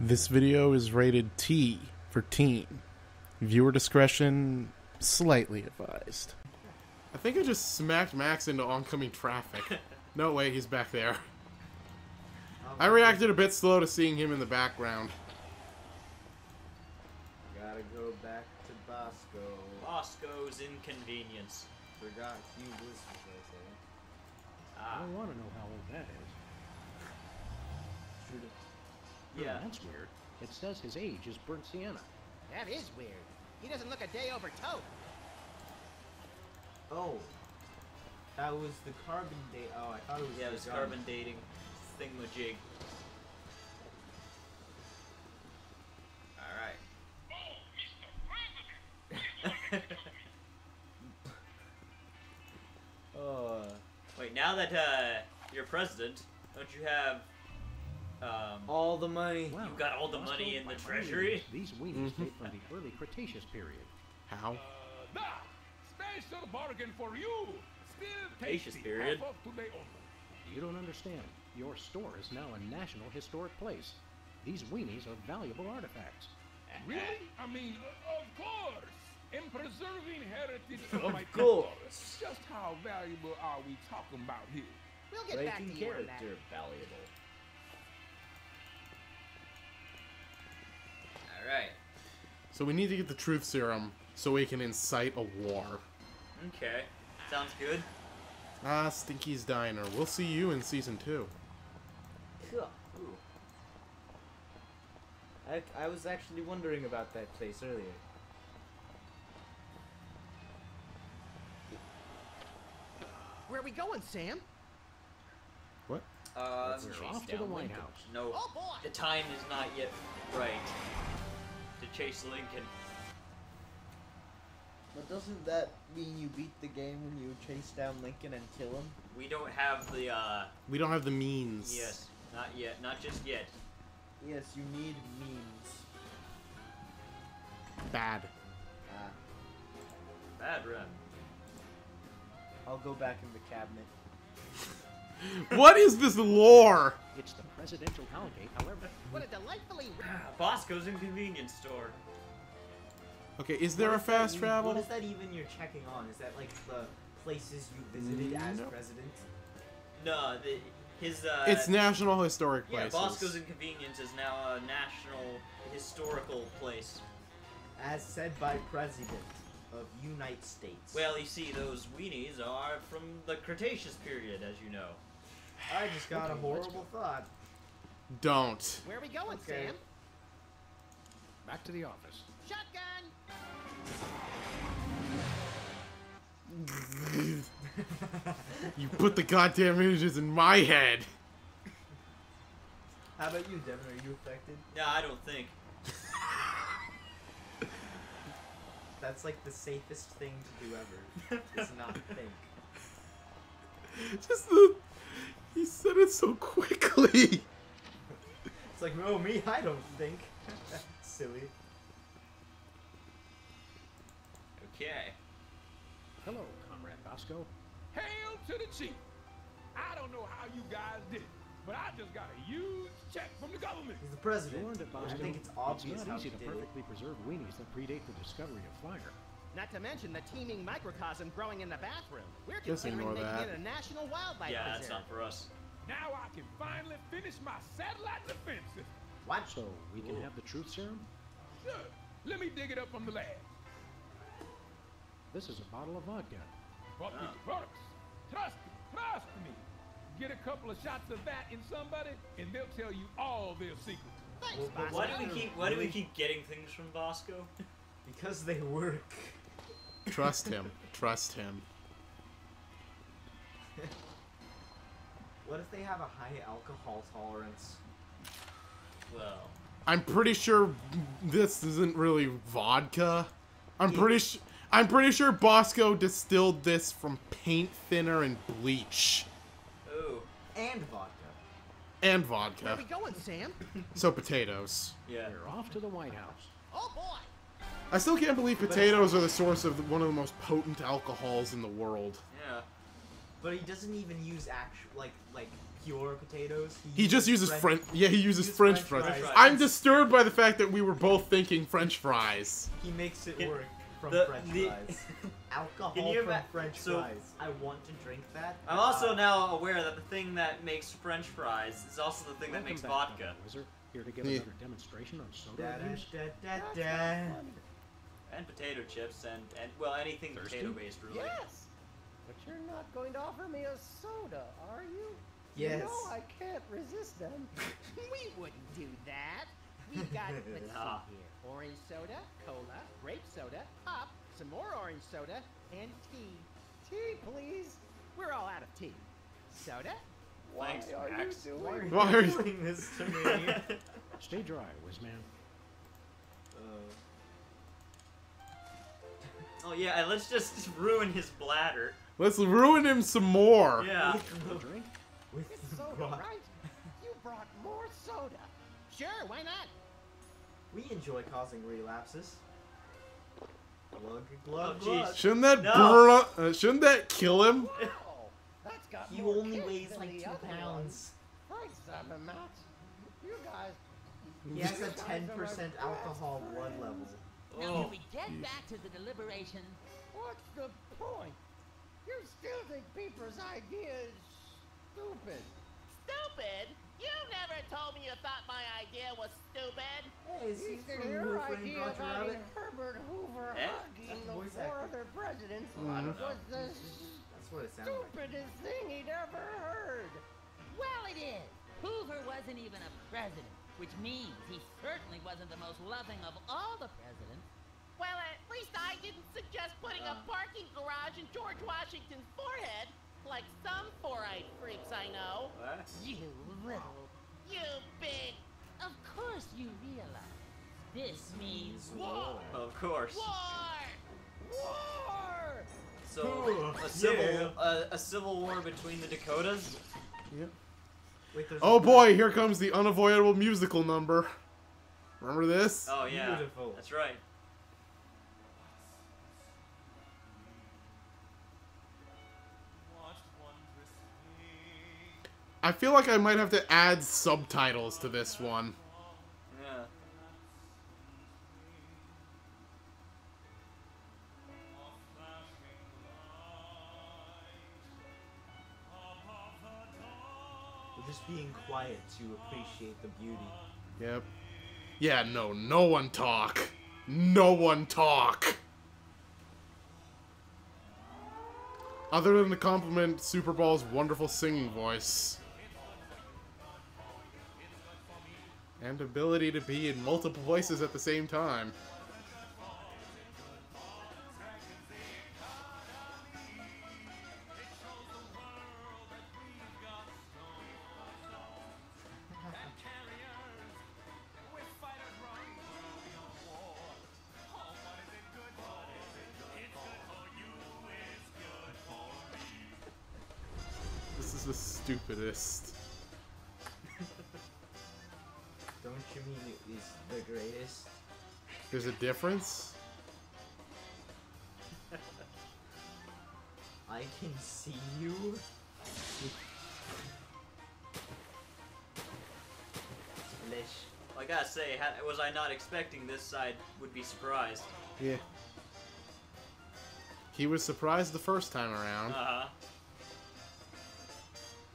This video is rated T for teen. Viewer discretion slightly advised. I think I just smacked Max into oncoming traffic. no way, he's back there. I reacted a bit slow to seeing him in the background. Gotta go back to Bosco. Bosco's inconvenience. Forgot Hugh Bliss was right there. I Ah, don't want to know how old that is. Shoot it. Hmm, yeah. That's weird. It says his age is burnt sienna. That is weird. He doesn't look a day over tote. Oh. That was the carbon date. Oh, I thought it was Yeah, the it was gun. carbon dating thingamajig. Alright. Oh. Wait, now that uh, you're president, don't you have um, All the money. Wow. You've got all the money in the treasury? readings, These weenies date from the early Cretaceous period. How? Da! Special bargain for you! Still Cretaceous tasty. period. Half off today only. You don't understand. Your store is now a national historic place. These weenies are valuable artifacts. Really? I mean, uh, of course! In preserving heritage Of my course. people. Just how valuable are we talking about here? We'll get back to Breaking you on that. character valuable. Alright. So we need to get the truth serum so we can incite a war. Okay. Sounds good. Ah, Stinky's Diner. We'll see you in season two. Cool. Ooh. I, I was actually wondering about that place earlier. Where are we going, Sam? What? Uh, We're chase off to the down White House. No, Oh boy! the time is not yet right to chase Lincoln. But doesn't that mean you beat the game when you chase down Lincoln and kill him? We don't have the, uh, We don't have the means. yes, not yet, not just yet. Yes, you need memes. Bad. Ah, Bad run. I'll go back in the cabinet. what is this lore? It's the presidential Hellgate, however. What a delightfully. Bosco's inconvenience store. Okay, is there What a is that fast even- travel? What is that even you're checking on? Is that like the places you visited as No. president? No, the, his, uh... It's National Historic place. Yeah, Places. Bosco's Inconvenience is now a national historical place. As said by President of United States. Well, you see, those weenies are from the Cretaceous period, as you know. I just got a Okay, let's horrible thought. Don't. Where are we going, Okay. Sam? Back to the office. Shotgun! You put the goddamn images in my head. How about you, Devin? Are you affected? No, I don't think. That's like the safest thing to do ever. is not think. Just the. He said it so quickly. It's like, no, me, I don't think. Silly. Okay. Hello, Comrade Bosco. Hail to the chief! I don't know how you guys did it, but I just got a huge check from the government. He's the president. learned at Bosco. I think it's obvious it's how not easy he to did it. perfectly preserve weenies that predate the discovery of fire. Not to mention the teeming microcosm growing in the bathroom. We're Just considering ignore making that. it a national wildlife Yeah, that's not for us. Now I can finally finish my satellite defense system. What? So we can have the truth serum? Sure. Let me dig it up from the lab. This is a bottle of vodka. But Ah. with perks. Trust me, trust me. Get a couple of shots of that in somebody, and they'll tell you all their secrets. Thanks, Well, Bosco. Why do we keep Why do we keep getting things from Bosco? Because they work. Trust him. Trust him. What if they have a high alcohol tolerance? Well, I'm pretty sure this isn't really vodka. I'm pretty sure. I'm pretty sure Bosco distilled this from paint thinner and bleach oh, And vodka. and Where are vodka. we going, Sam? So potatoes. yeah. We're off to the White House. Oh boy! I still can't believe potatoes are the source of one of the most potent alcohols in the world. Yeah. But he doesn't even use actual like like pure potatoes. He just uses French. Yeah, he uses uses French, French fries. fries. I'm disturbed by the fact that we were both thinking French fries. He makes it Can- work from the- French the- fries. Alcohol Can you from ima- French so- fries. I want to drink that. I'm also Uh, now aware that the thing that makes French fries is also the thing that makes back, vodka. Dr. Wizard. Here to give Yeah. another demonstration on soda Da da da da da. And potato chips and, and well anything Thirsty? potato based really. Yes, but you're not going to offer me a soda, are you? Yes. You know I can't resist them. we wouldn't do that. We've got, let's Ah. see here, orange soda, cola, grape soda, pop, some more orange soda, and tea. Tea, please. We're all out of tea. Soda? Thanks, Why are Max. you Why are doing you Why are you- doing this to me? Stay dry, Whizman. Uh, Oh yeah, let's just ruin his bladder. Let's ruin him some more. Yeah. A drink? with soda, right? You brought more soda. Sure, why not? We enjoy causing relapses. Glug, Oh, glug, jeez. glug. Shouldn't that No. bur- uh, shouldn't that kill him? Wow, that's got He only weighs like two pounds. Thanks, Seven You guys. He has a 10% alcohol blood level. Now, Oh. can we get back to the deliberation? What's the point? You still think Peeper's idea is stupid. Stupid? You never told me you thought my idea was stupid. Hey, is he from your Who idea Roger about Rabbit? Herbert Hoover Eh? hugging the the four actor. other presidents I don't was the That's what it sounds like. stupidest thing he'd ever heard. Well, it is. Hoover wasn't even a president, which means he certainly wasn't the most loving of all the presidents. Well, at least I didn't suggest putting a uh. parking garage in George Washington's forehead, like some four-eyed freaks I know. What? You little, you big. Of course you realize this means war. Of course. War. War! So a civil a, a civil war between the Dakotas. Wait, Oh boy, here comes the unavoidable musical number. Remember this? Oh yeah, Beautiful. that's right. I feel like I might have to add subtitles to this one. Yeah. We're just being quiet to appreciate the beauty. Yep. Yeah, no, no one talk. No one talk. Other than to compliment Superball's wonderful singing voice. And ability to be in multiple voices at the same time. This is the stupidest. There's a difference? I can see you. Splish. I gotta say, was I not expecting this side would be surprised. Yeah. He was surprised the first time around. Uh huh.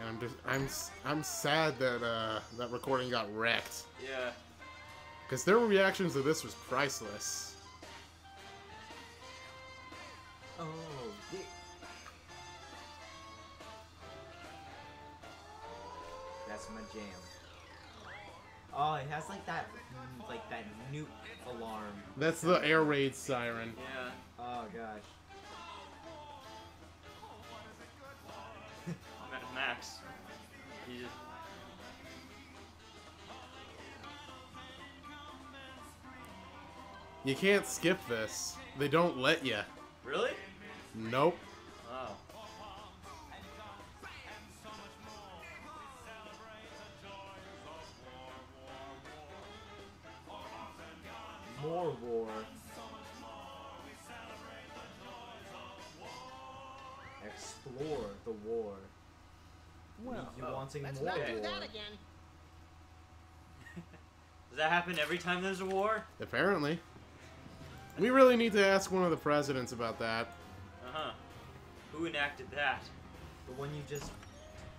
And I'm just I'm s- I'm sad that uh that recording got wrecked Yeah. Because their reactions to this was priceless. Oh, yeah. That's my jam. Oh, it has like that, mm, like that nuke alarm. That's the air raid siren. Yeah. Oh gosh. Ma- Max. He just, You can't skip this. They don't let you. really? Nope. Oh. More war. Explore the war. Well, you oh, wanting Let's more not do war. that again. Does that happen every time there's a war? Apparently. We really need to ask one of the presidents about that. Uh huh. Who enacted that? The one you just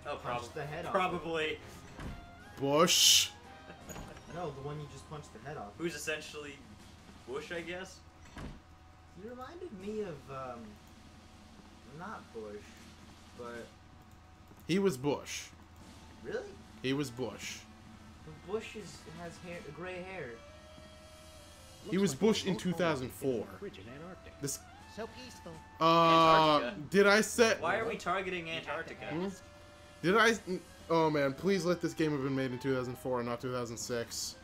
Oh, Punch probably. the head off. Probably. Bush. no, the one you just punched the head off. Who's essentially Bush, I guess. He reminded me of um, not Bush, but He was Bush. really, He was Bush. but Bush is has hair, gray hair. He was like Bush in 2004. is frigid Antarctic. This. So peaceful. Uh, Antarctica. did I set? Why are we targeting Antarctica? Hmm? Did I? Oh man, please let this game have been made in 2004 and not 2006.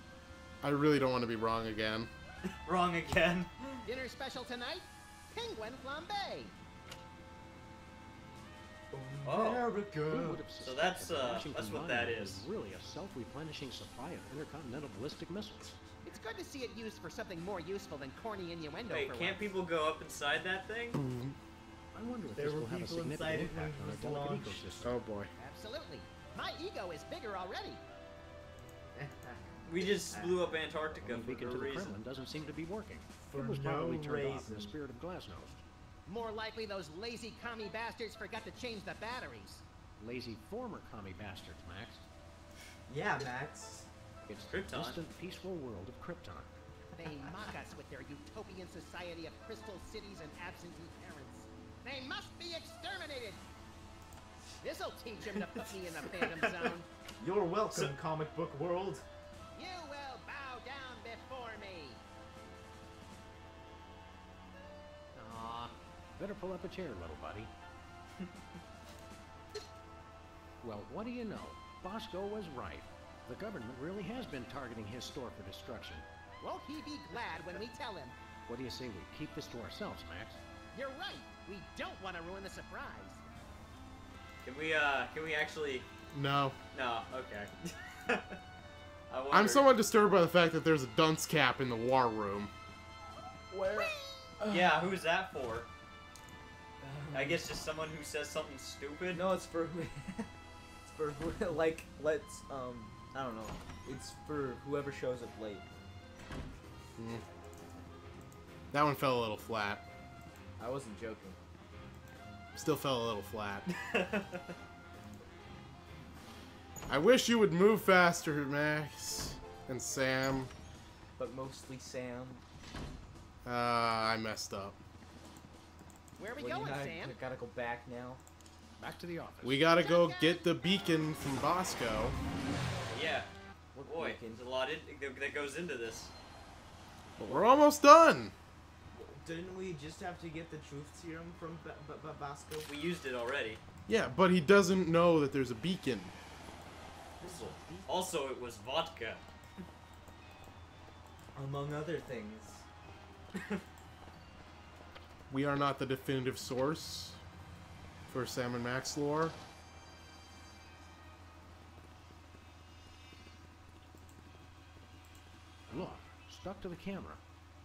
I really don't want to be wrong again. Wrong again. Dinner special tonight? Penguin flambe. Oh. America. Who So that's, that uh, that's what Monument that was is. Really a self-replenishing supply of intercontinental ballistic missiles. It's good to see it used for something more useful than corny innuendo Wait, for can't once. people go up inside that thing? I wonder if There this were will have a people significant inside it when impact on our delicate ecosystem. Oh boy. Absolutely. My ego is bigger already. We just blew up Antarctica Going for beacon no to the reason. Kremlin doesn't seem to be working. For it was probably no turned off in the spirit of Glasnost. More likely those lazy commie bastards forgot to change the batteries. Lazy former commie bastards, Max. yeah, Max. It's Krypton. the distant, peaceful world of Krypton. They mock us with their utopian society of crystal cities and absentee parents. They must be exterminated. This'll teach him to put me in the phantom zone. You're welcome, So- comic book world. You will bow down before me. Aw, Better pull up a chair, little buddy. well, what do you know? Bosco was right. The government really has been targeting his store for destruction. won't he be glad when we tell him? What do you say we keep this to ourselves, Max? You're right. We don't want to ruin the surprise. Can we, uh, can we actually... No. No, okay. I I'm somewhat disturbed by the fact that there's a dunce cap in the war room. Where? Yeah, who's that for? I guess just someone who says something stupid? No, it's for who. it's for who. Like, let's um, I don't know. It's for whoever shows up late. That one fell a little flat. I wasn't joking. Still fell a little flat. I wish you would move faster, Max and Sam. But mostly Sam. Uh, I messed up. Where are we What, you going, gotta, Sam? Gotta go back now. Back to the office. We gotta go get the beacon from Bosco. Yeah. What Boy, beacon? there's a lot in, that goes into this. But we're almost done. Didn't we just have to get the truth serum from ba- ba- ba- Bosco? We used it already. Yeah, but he doesn't know that there's a beacon. Also, it was vodka. Among other things. We are not the definitive source for Sam and Max lore. Look, stuck to the camera.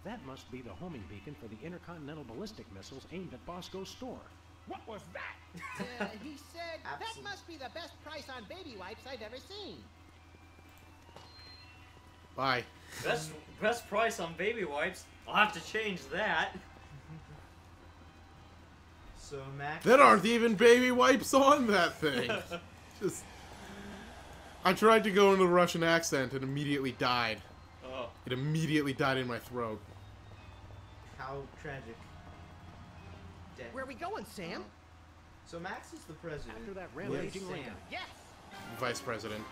That must be the homing beacon for the intercontinental ballistic missiles aimed at Bosco's store. What was that? Uh, he said that must be the best price on baby wipes I've ever seen. Bye. Best best price on baby wipes. I'll have to change that. So Max. There aren't even baby wipes on that thing. Just. I tried to go into the Russian accent and immediately died. It immediately died in my throat. How tragic. Death. Where are we going, Sam? So Max is the president. After that With rampaging Sam. Lincoln. Yes. Vice President.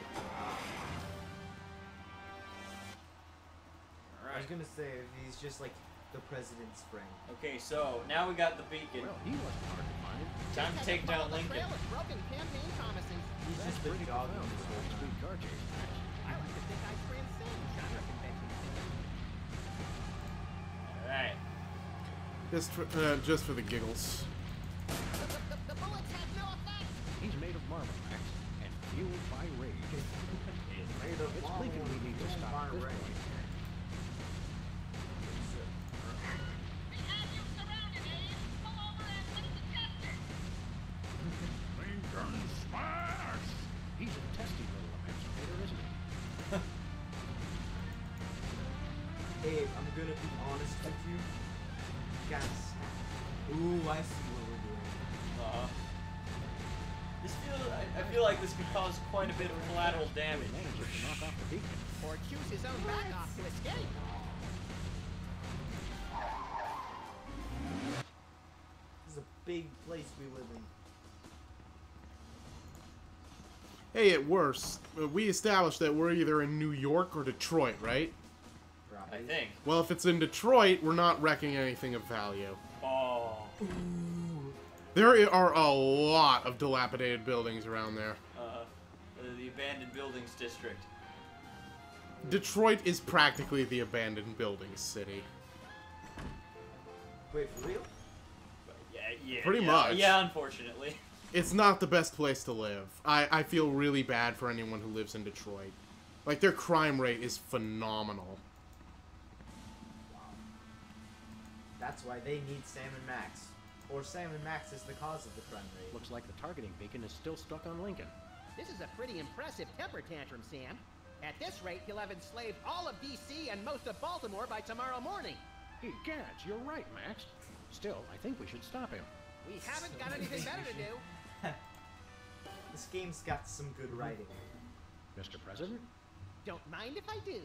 I was gonna say he's just like the president's friend. Okay, so now we got the beacon. Well, he wasn't hard to find. Time to take down Lincoln. trail broken campaign promises. He's That's just the pretty dog. profound for a street car chase, Max. I like to think I transcend genre Just for, uh, just for the giggles. The, the, the bullets had no effect. He's made of marble, Max, and fueled by rage. Made of It's marble Lincoln we need to stop by this rain. point. Collateral damage. Manages to knock off the beacon. Or choose his own back off to escape. This is a big place we live in. Hey, at worst, uh, we established that we're either in New York or Detroit, right? I think. Well, if it's in Detroit, we're not wrecking anything of value. Oh. There are a lot of dilapidated buildings around there. The abandoned buildings district. Detroit is practically the abandoned buildings city. Wait, for real? Yeah, yeah. Pretty yeah, much. Yeah, unfortunately. It's not the best place to live. I, I feel really bad for anyone who lives in Detroit. Like, their crime rate is phenomenal. That's why they need Sam and Max. Or Sam and Max is the cause of the crime rate. Looks like the targeting beacon is still stuck on Lincoln. This is a pretty impressive temper tantrum, Sam. At this rate, he'll have enslaved all of D.C. and most of Baltimore by tomorrow morning. Hey, Gads, you're right, Max. Still, I think we should stop him. We haven't got anything better to do. This game's got some good writing. Mr. President, Don't mind if I do.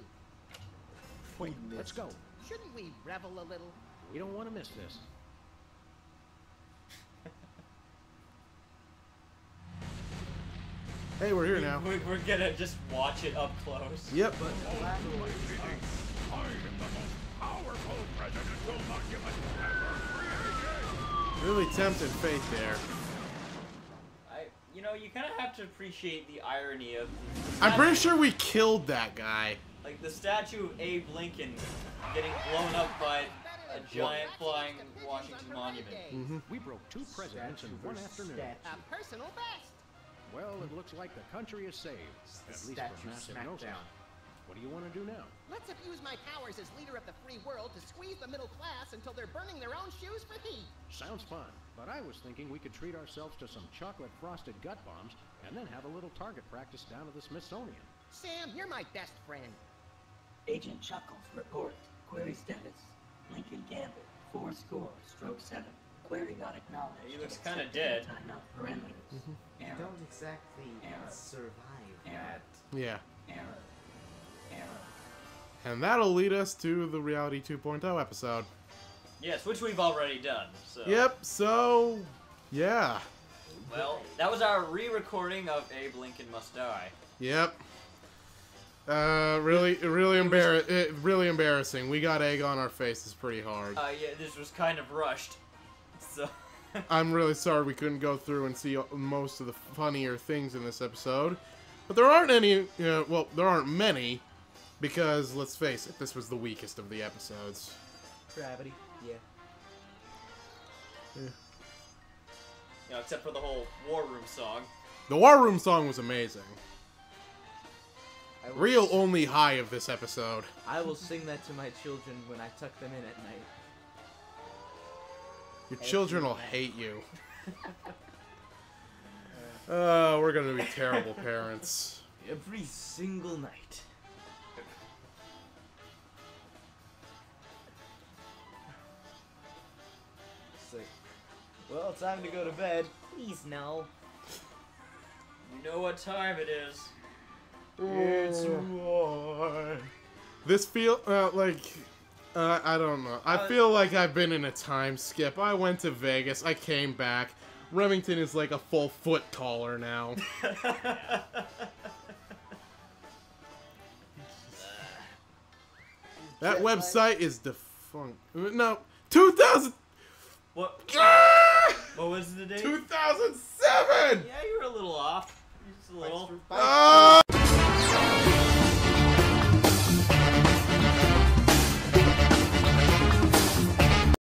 wait, let's go. Shouldn't we revel a little? We don't want to miss this. Hey, we're here now. We, we're gonna just watch it up close. Yep. But collateral. I am the most powerful president will not give us ever created. Really tempted fate there. I, you know, you kind of have to appreciate the irony of. I'm pretty sure we killed that guy. Like the statue of Abe Lincoln getting blown up by a giant flying Washington monument. Mm-hmm. We broke two presidents in one afternoon. statue. A personal best. Well, it looks like the country is saved. It's At least statue for massive gnosis. smackdown. What do you want to do now? Let's abuse my powers as leader of the free world to squeeze the middle class until they're burning their own shoes for heat. Sounds fun, but I was thinking we could treat ourselves to some chocolate frosted gut bombs and then have a little target practice down at the Smithsonian. Sam, you're my best friend. Agent Chuckles, report. Query status. Lincoln Gambit, four score, stroke seven. Query not acknowledged. He looks kinda Accepted dead. Timeout parameters. You Error, don't exactly Error. survive Error. that. Yeah. error, error. And that'll lead us to the Reality 2.0 episode. Yes, which we've already done. So. Yep, so. Yeah. Well, that was our re-recording of Abe Lincoln Must Die. Yep. Uh, really, really embar- it, really embarrassing. We got egg on our faces pretty hard. Uh, yeah, this was kind of rushed. So. I'm really sorry we couldn't go through and see most of the funnier things in this episode. But there aren't any, you know, well, there aren't many, because let's face it, this was the weakest of the episodes. Gravity. Yeah. you know, except for the whole War Room song. The War Room song was amazing. Real only high of this episode. I will sing that to my children when I tuck them in at night. Your children will hate you. Oh, we're gonna be terrible parents. Every single night. It's like, well, time to go to bed. Please no. You know what time it is. It's war. This feel uh, like uh, I don't know. I Uh, feel like I've been in a time skip. I went to Vegas. I came back. Remington is like a full foot taller now. that website is defunct. No, 2000. What? Ah! What was the date? 2007. Yeah, you were a little off. Just a little. Ah!